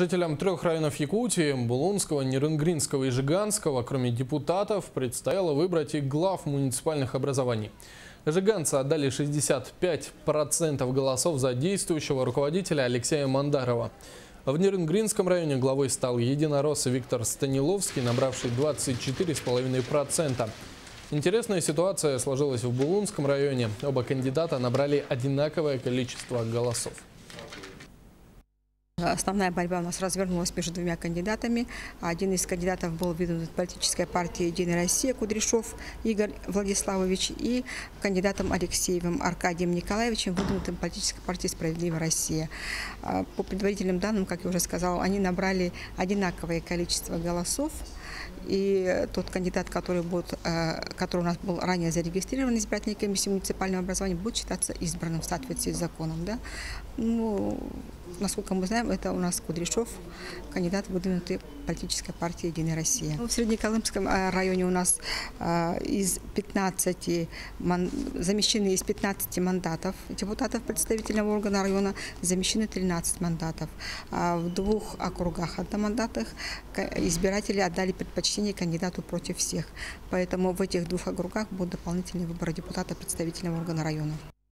Жителям трех районов Якутии – Булунского, Нерюнгринского и Жиганского, кроме депутатов, предстояло выбрать и глав муниципальных образований. Жиганцы отдали 65% голосов за действующего руководителя Алексея Мандарова. В Нерюнгринском районе главой стал единорос Виктор Станиловский, набравший 24,5%. Интересная ситуация сложилась в Булунском районе. Оба кандидата набрали одинаковое количество голосов. Основная борьба у нас развернулась между двумя кандидатами. Один из кандидатов был выдвинут политической партии «Единая Россия» Кудряшов Игорь Владиславович и кандидатом Алексеевым Аркадием Николаевичем, выдвинутым политической партией «Справедливая Россия». А, по предварительным данным, как я уже сказала, они набрали одинаковое количество голосов. И тот кандидат, который, будет, э, который у нас был ранее зарегистрирован избирательной комиссии муниципального образования, будет считаться избранным в соответствии с законом. Да? Ну, насколько мы знаем, это у нас Кудряшов, кандидат выдвинутый политической партии «Единая Россия». Ну, в Среднеколымском э, районе у нас э, из 15, замещены из 15 мандатов депутатов представительного органа района замещены 13 мандатов. А в двух округах одномандатных избиратели отдали предпочтение кандидату против всех. Поэтому в этих двух округах будут дополнительные выборы депутата представительного органа района.